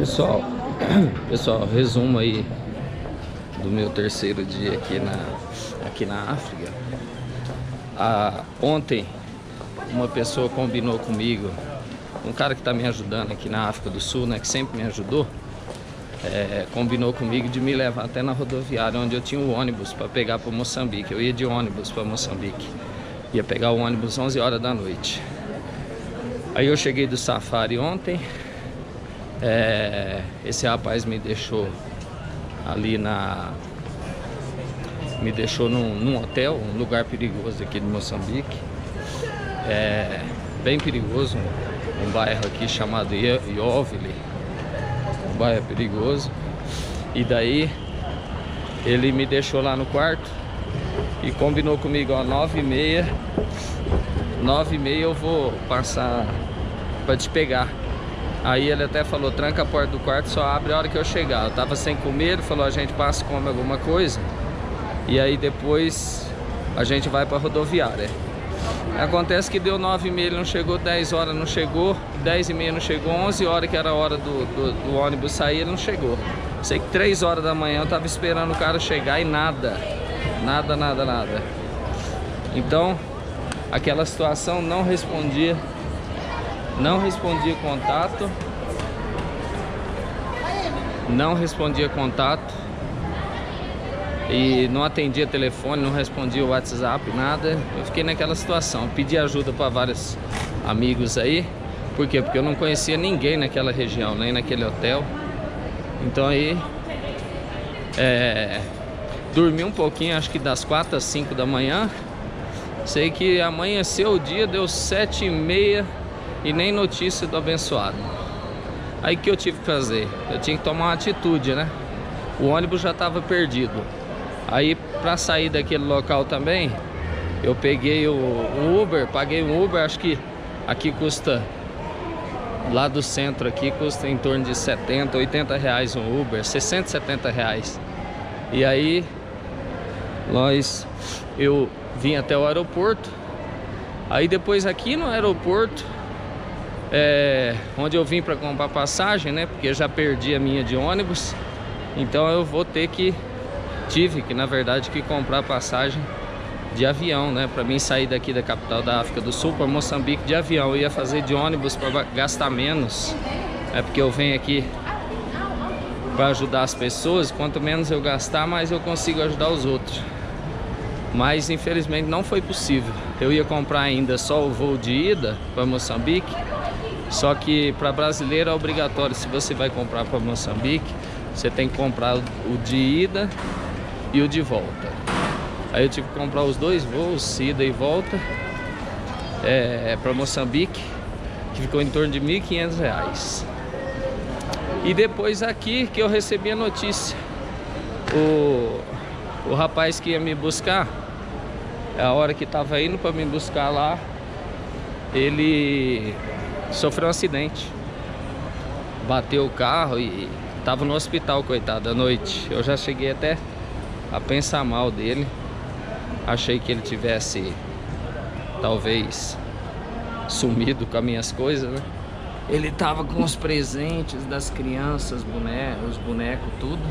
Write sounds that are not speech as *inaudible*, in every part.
Pessoal, *clears throat* pessoal, resumo aí do meu terceiro dia aqui na, aqui na África. Ah, ontem uma pessoa combinou comigo, um cara que está me ajudando aqui na África do Sul, né, que sempre me ajudou, é, combinou comigo de me levar até na rodoviária onde eu tinha o ônibus para pegar para Moçambique. Eu ia de ônibus para Moçambique. Ia pegar o ônibus 11 horas da noite. Aí eu cheguei do safari ontem. É, esse rapaz me deixou ali na. Me deixou num, num, hotel, um lugar perigoso aqui de Moçambique. É, bem perigoso, um, um bairro aqui chamado Iovile bairro é perigoso. E daí ele me deixou lá no quarto e combinou comigo, ó, nove e meia, nove e meia eu vou passar para te pegar. Aí ele até falou, tranca a porta do quarto, só abre a hora que eu chegar. Eu tava sem comer, ele falou, a gente passa e come alguma coisa. E aí depois a gente vai pra rodoviária. Acontece que deu 9 e meia, não chegou, 10 horas não chegou, 10 e meia não chegou, 11 horas que era a hora do, do, do ônibus sair, ele não chegou. Sei que 3 horas da manhã eu tava esperando o cara chegar e nada, nada, nada, nada. Então, aquela situação não respondia, não respondia contato, não respondia contato e não atendia telefone, não respondia WhatsApp, nada. Eu fiquei naquela situação, pedi ajuda para vários amigos aí. Por quê? Porque eu não conhecia ninguém naquela região, nem naquele hotel. Então aí é, dormi um pouquinho, acho que das 4 às 5 da manhã. Sei que amanheceu o dia, deu 7 e meia e nem notícia do abençoado. Aí que eu tive que fazer? Eu tinha que tomar uma atitude, né? O ônibus já estava perdido. Aí para sair daquele local também, eu peguei o, Uber, paguei um Uber, acho que aqui custa lá do centro aqui custa em torno de 70, 80 reais um Uber, 60, 70 reais. E aí nós eu vim até o aeroporto. Aí depois aqui no aeroporto, é, onde eu vim para comprar passagem, né? Porque eu já perdi a minha de ônibus. Então eu vou ter que tive que, na verdade, que comprar passagem de avião, né? Para mim sair daqui da capital da África do Sul para Moçambique de avião. Eu ia fazer de ônibus para gastar menos. É porque eu venho aqui para ajudar as pessoas. Quanto menos eu gastar, mais eu consigo ajudar os outros. Mas infelizmente não foi possível. Eu ia comprar ainda só o voo de ida para Moçambique. Só que para brasileiro é obrigatório. Se você vai comprar para Moçambique, você tem que comprar o de ida e o de volta. Aí eu tive que comprar os dois voos, ida e volta, é, para Moçambique, que ficou em torno de R$ 1.500. E depois aqui que eu recebi a notícia, o, o rapaz que ia me buscar, a hora que estava indo para me buscar lá, ele sofreu um acidente. Bateu o carro e estava no hospital, coitado, à noite. Eu já cheguei até a pensar mal dele. Achei que ele tivesse talvez sumido com as minhas coisas, né? Ele tava com os presentes das crianças, bonecos, os bonecos, tudo.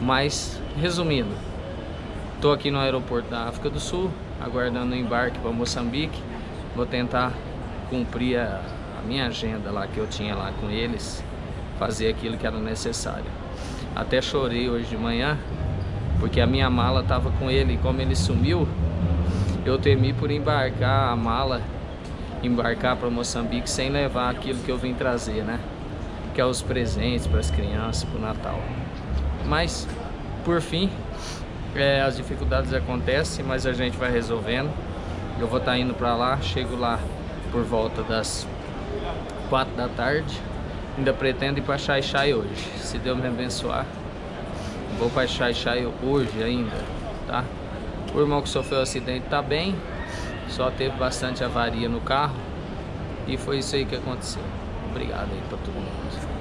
Mas, resumindo, tô aqui no aeroporto da África do Sul, aguardando o embarque para Moçambique. Vou tentar cumprir a, a minha agenda lá que eu tinha lá com eles, fazer aquilo que era necessário. Até chorei hoje de manhã, porque a minha mala estava com ele e como ele sumiu, eu temi por embarcar a mala, embarcar para Moçambique sem levar aquilo que eu vim trazer, né? Que é os presentes para as crianças, para o Natal. Mas, por fim, é, as dificuldades acontecem, mas a gente vai resolvendo. Eu vou estar tá indo para lá, chego lá por volta das quatro da tarde. Ainda pretendo ir para Xai Xai hoje, se Deus me abençoar. Vou para Xai Xai hoje ainda, tá? O irmão que sofreu o acidente tá bem, só teve bastante avaria no carro. E foi isso aí que aconteceu. Obrigado aí para todo mundo.